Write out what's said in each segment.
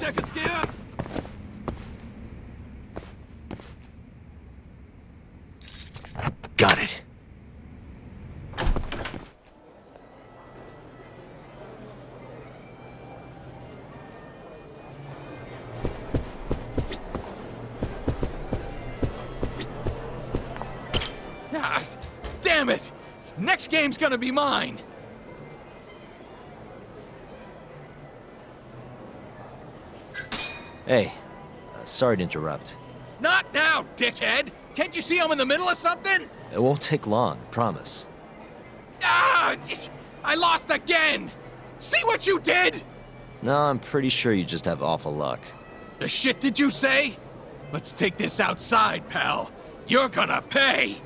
Czechotskaya! Got it. Ah, damn it! Next game's gonna be mine! Hey, uh, sorry to interrupt. Not now, dickhead! Can't you see I'm in the middle of something? It won't take long, promise. Ah! I lost again! See what you did? No, I'm pretty sure you just have awful luck. The shit did you say? Let's take this outside, pal. You're gonna pay!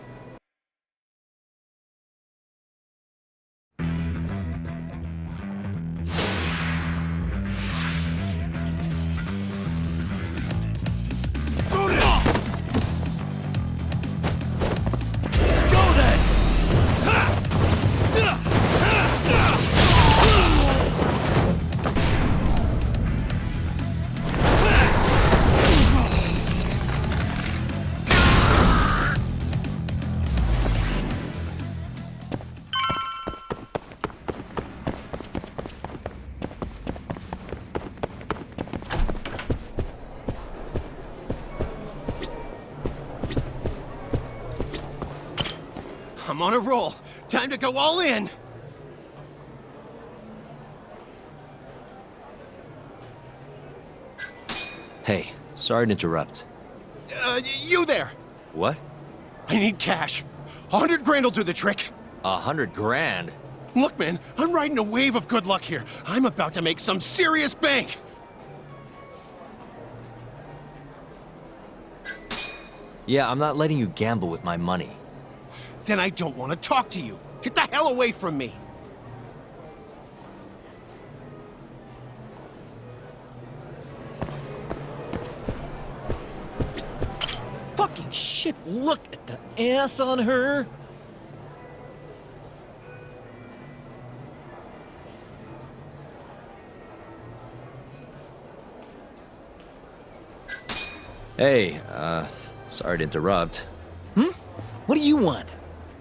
On a roll. Time to go all in. Hey, sorry to interrupt. Uh, you there. What? I need cash. A hundred grand will do the trick. A hundred grand? Look, man, I'm riding a wave of good luck here. I'm about to make some serious bank. Yeah, I'm not letting you gamble with my money. Then I don't want to talk to you. Get the hell away from me. Fucking shit, look at the ass on her. Hey, uh, sorry to interrupt. Hmm? What do you want?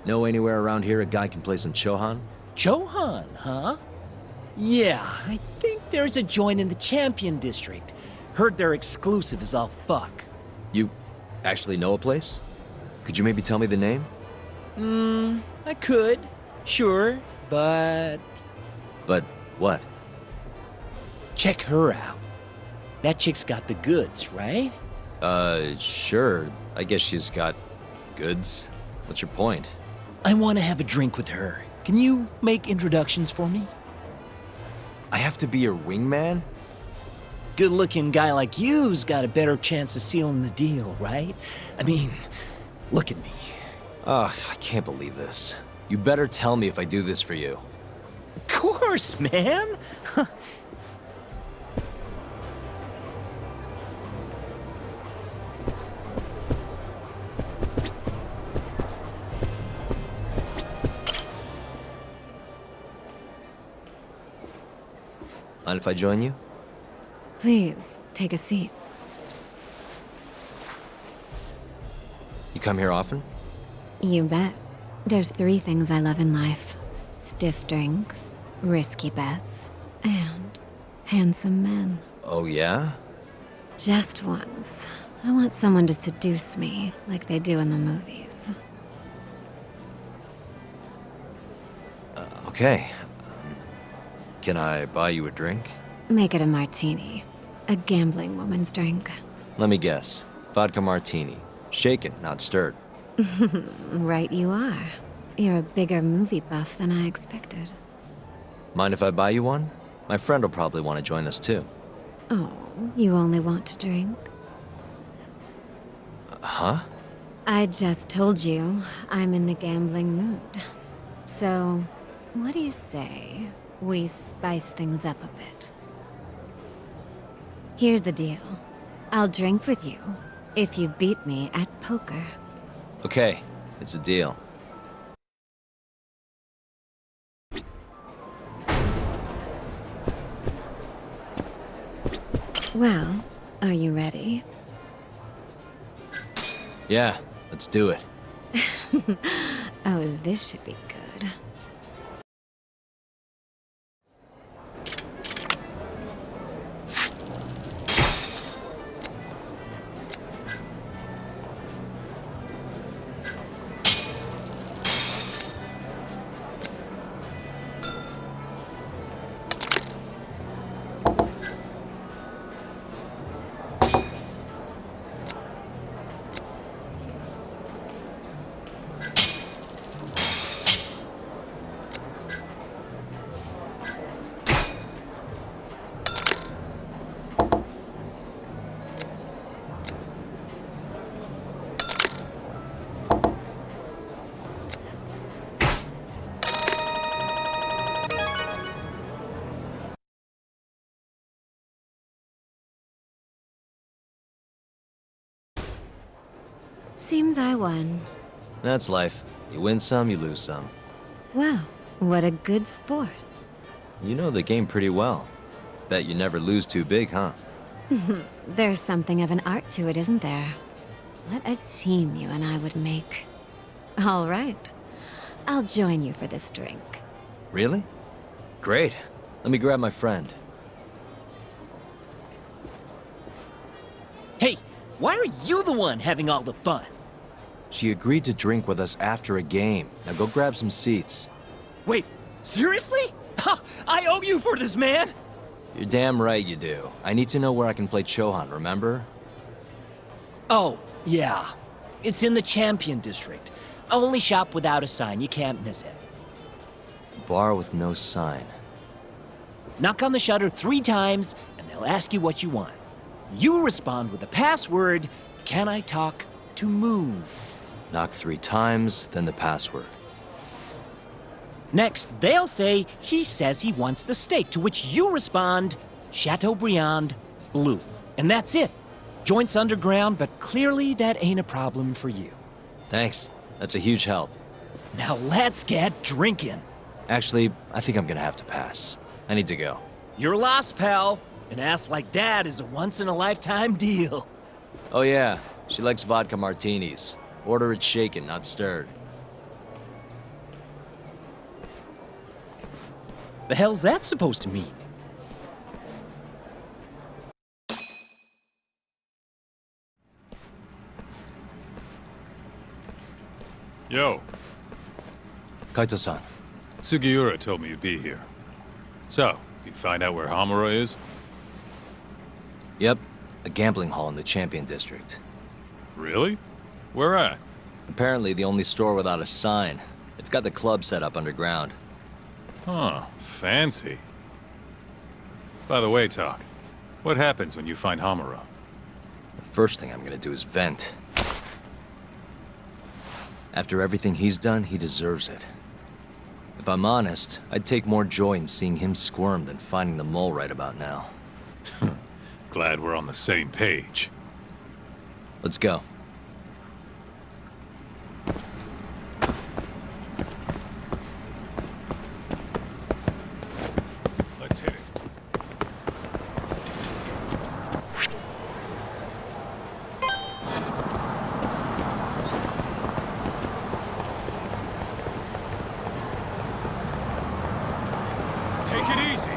Know anywhere around here a guy can play some Chohan? Johan, huh? Yeah, I think there's a joint in the Champion District. Heard their exclusive is all fuck. You actually know a place? Could you maybe tell me the name? Hmm, I could, sure, but But what? check her out. That chick's got the goods, right? Uh, sure. I guess she's got goods. What's your point? I want to have a drink with her. Can you make introductions for me? I have to be your wingman? Good looking guy like you's got a better chance of sealing the deal, right? I mean, look at me. Ugh, I can't believe this. You better tell me if I do this for you. Of course, man! Mind if I join you? Please, take a seat. You come here often? You bet. There's three things I love in life stiff drinks, risky bets, and handsome men. Oh, yeah? Just once. I want someone to seduce me, like they do in the movies. Uh, okay. Can I buy you a drink? Make it a martini. A gambling woman's drink. Let me guess. Vodka martini. Shaken, not stirred. Right you are. You're a bigger movie buff than I expected. Mind if I buy you one? My friend will probably want to join us too. Oh, you only want to drink? Huh? I just told you I'm in the gambling mood. So, what do you say we spice things up a bit? Here's the deal. I'll drink with you if you beat me at poker. Okay, it's a deal. Well, are you ready? Yeah, let's do it. Oh, this should be good. Seems I won. That's life. You win some, you lose some. Wow, what a good sport. You know the game pretty well. Bet you never lose too big, huh? There's something of an art to it, isn't there? What a team you and I would make. All right. I'll join you for this drink. Really? Great. Let me grab my friend. Hey, why are you the one having all the fun? She agreed to drink with us after a game. Now go grab some seats. Wait, seriously? Ha, I owe you for this, man! You're damn right you do. I need to know where I can play Chohan, remember? Oh, yeah. It's in the Champion District. Only shop without a sign, you can't miss it. Bar with no sign. Knock on the shutter three times, and they'll ask you what you want. You respond with the password, Can I talk to Moon? Knock three times, then the password. Next, they'll say, He says he wants the steak, to which you respond, Chateaubriand Blue. And that's it. Joints underground, but clearly that ain't a problem for you. Thanks. That's a huge help. Now let's get drinking. Actually, I think I'm gonna have to pass. I need to go. You're lost, pal. An ass like that is a once-in-a-lifetime deal. Oh yeah, she likes vodka martinis. Order it shaken, not stirred. The hell's that supposed to mean? Yo, Kaito-san, Sugiura told me you'd be here. So, you find out where Hamura is? Yep, a gambling hall in the Champion District. Really? Where at? Apparently the only store without a sign. They've got the club set up underground. Huh, fancy. By the way, Tak, what happens when you find Hamura? The first thing I'm gonna do is vent. After everything he's done, he deserves it. If I'm honest, I'd take more joy in seeing him squirm than finding the mole right about now. Glad we're on the same page. Let's go. Let's hit it. Take it easy.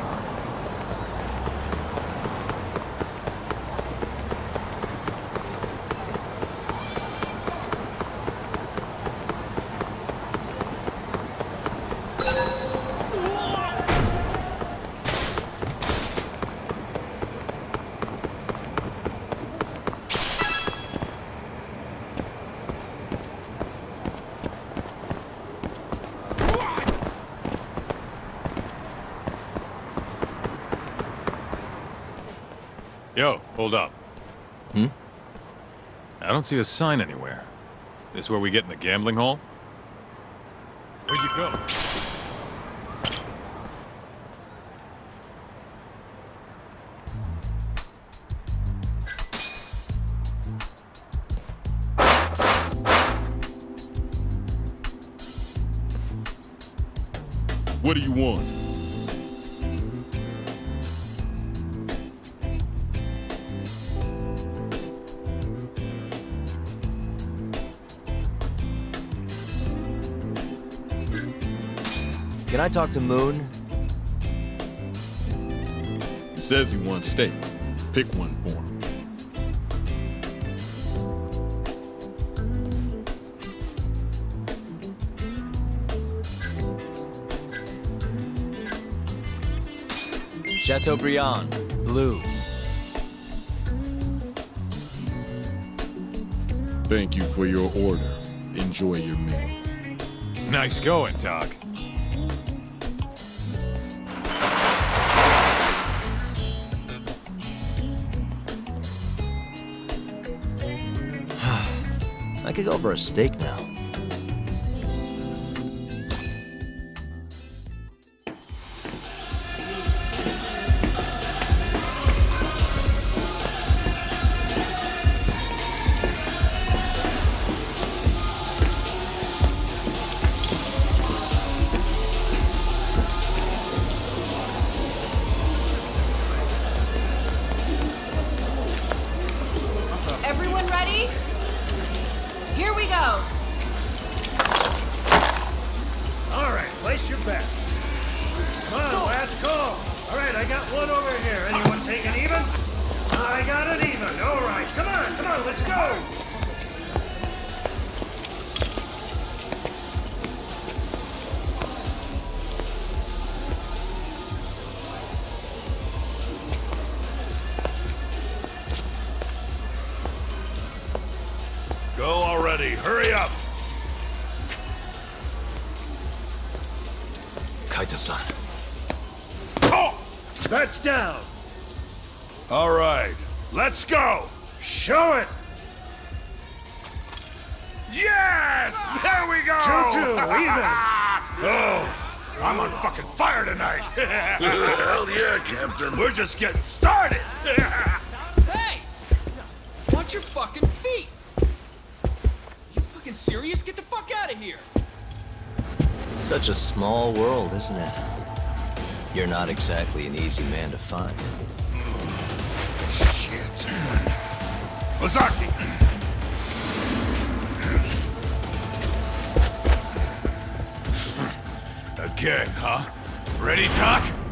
Yo, hold up. Hmm? I don't see a sign anywhere. This where we get in the gambling hall? Where'd you go? Can I talk to Moon? He says he wants steak. Pick one for him. Chateaubriand, blue. Thank you for your order. Enjoy your meal. Nice going, Doc. I could go for a steak now. Just getting started. Hey! Watch your fucking feet! You fucking serious? Get the fuck out of here! Such a small world, isn't it? You're not exactly an easy man to find. Shit. Ozaki! Again, huh? Ready, Doc?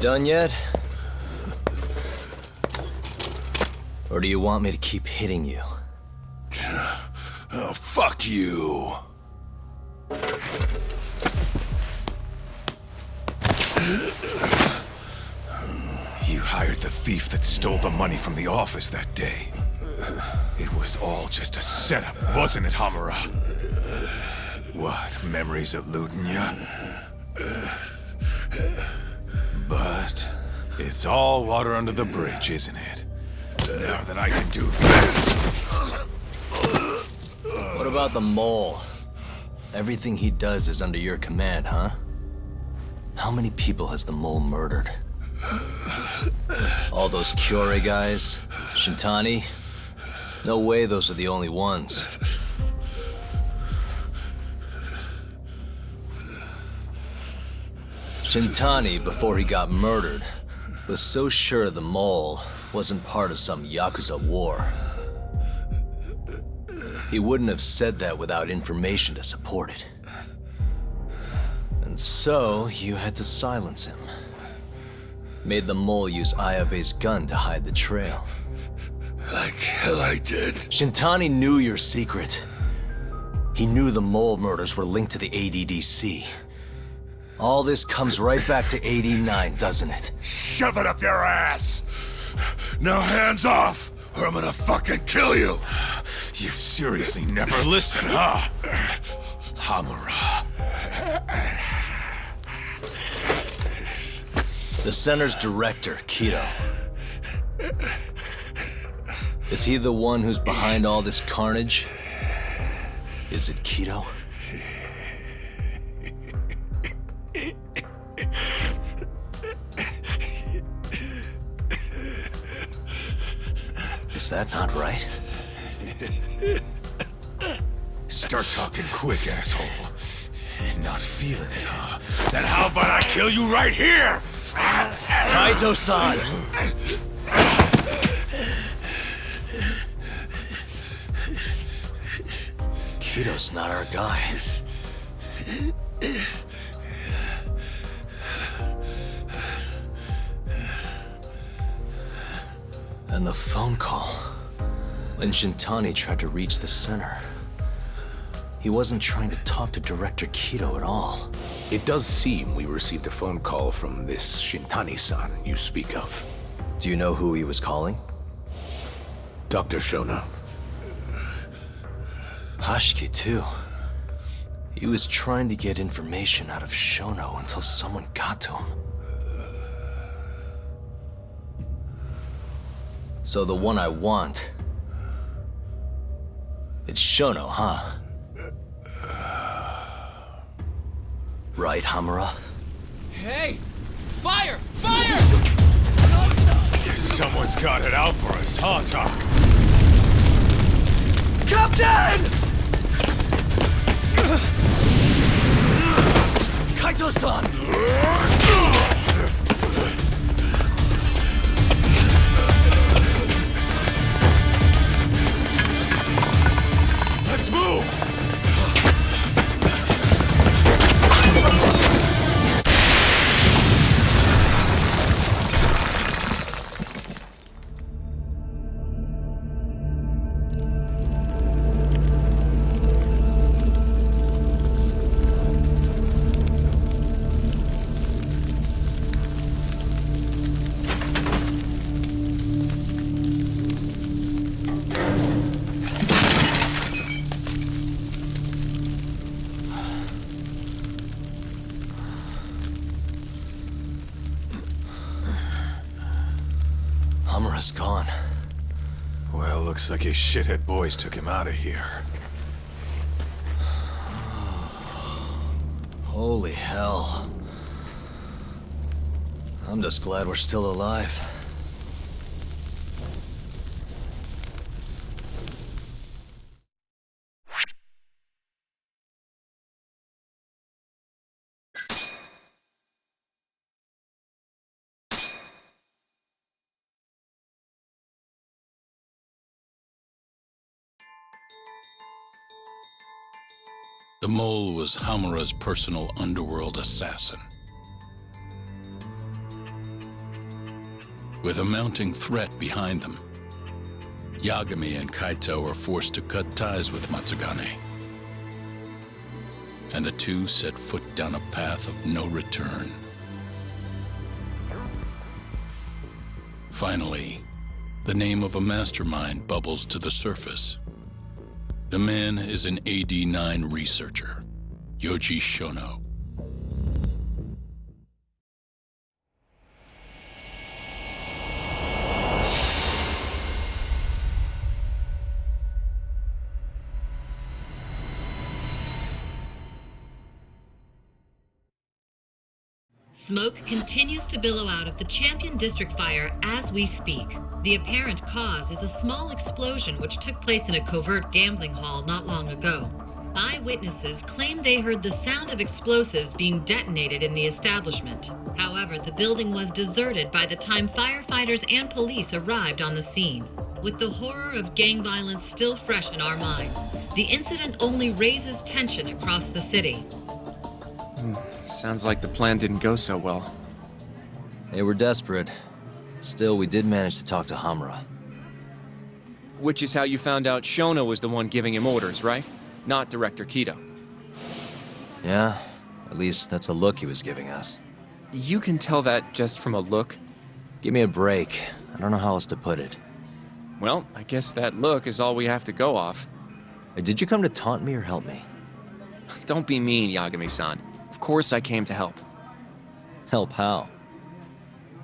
Done yet? Or do you want me to keep hitting you? Oh, fuck you. You hired the thief that stole the money from the office that day. It was all just a setup, wasn't it, Hamura? What, memories eluding you? It's all water under the bridge, isn't it? Now that I can do this. What about the mole? Everything he does is under your command, huh? How many people has the mole murdered? All those Kyorei guys? Shintani? No way those are the only ones. Shintani, before he got murdered, was so sure the mole wasn't part of some Yakuza war. He wouldn't have said that without information to support it. And so, you had to silence him. Made the mole use Ayabe's gun to hide the trail. Like hell I did. Shintani knew your secret. He knew the mole murders were linked to the ADDC. All this comes right back to 89, doesn't it? Shove it up your ass! Now hands off, or I'm gonna fucking kill you! You seriously never listen, huh? Hamura. The center's director, Kido. Is he the one who's behind all this carnage? Is it Kido? Is that not right? Start talking quick, asshole. Not feeling it, huh? Then how about I kill you right here? Kaito-san! Kido's not our guy. And the phone call. When Shintani tried to reach the center. He wasn't trying to talk to Director Kido at all. It does seem we received a phone call from this Shintani-san you speak of. Do you know who he was calling? Dr. Shono. Hashiki, too. He was trying to get information out of Shono until someone got to him. So the one I want... It's Shono, huh? Right, Hamura? Hey! Fire! Fire! Guess someone's got it out for us, huh, Doc? Captain! Kaito-san! Let's move! Looks like his shithead boys took him out of here. Holy hell. I'm just glad we're still alive. The mole was Hamura's personal underworld assassin. With a mounting threat behind them, Yagami and Kaito are forced to cut ties with Matsugane. And the two set foot down a path of no return. Finally, the name of a mastermind bubbles to the surface. The man is an AD-9 researcher, Yoji Shono. Smoke continues to billow out of the Champion District fire as we speak. The apparent cause is a small explosion which took place in a covert gambling hall not long ago. Eyewitnesses claim they heard the sound of explosives being detonated in the establishment. However, the building was deserted by the time firefighters and police arrived on the scene. With the horror of gang violence still fresh in our minds, the incident only raises tension across the city. Sounds like the plan didn't go so well. They were desperate. Still, we did manage to talk to Hamura. Which is how you found out Shono was the one giving him orders, right? Not Director Kido. Yeah, at least that's a look he was giving us. You can tell that just from a look? Give me a break. I don't know how else to put it. Well, I guess that look is all we have to go off. Did you come to taunt me or help me? Don't be mean, Yagami-san. Of course I came to help. Help how?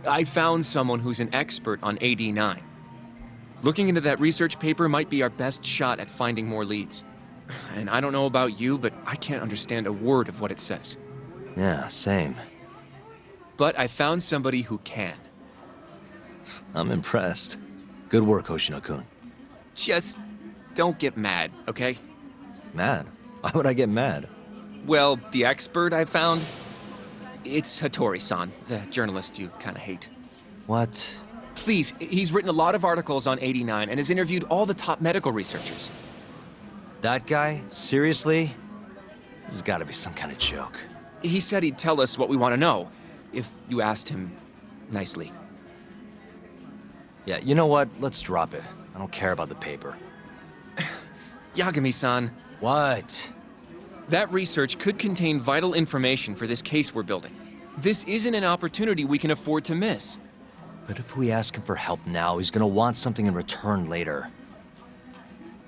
I found someone who's an expert on AD9. Looking into that research paper might be our best shot at finding more leads. And I don't know about you, but I can't understand a word of what it says. Yeah, same. But I found somebody who can. I'm impressed. Good work, Hoshino-kun. Just don't get mad, okay? Mad? Why would I get mad? Well, the expert I found, it's Hattori-san, the journalist you kind of hate. What? Please, he's written a lot of articles on AD9 and has interviewed all the top medical researchers. That guy? Seriously? This has got to be some kind of joke. He said he'd tell us what we want to know, if you asked him nicely. Yeah, you know what? Let's drop it. I don't care about the paper. Yagami-san. What? That research could contain vital information for this case we're building. This isn't an opportunity we can afford to miss. But if we ask him for help now, he's gonna want something in return later.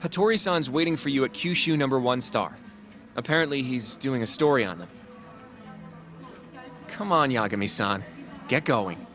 Hattori-san's waiting for you at Kyushu number one star. Apparently he's doing a story on them. Come on, Yagami-san. Get going.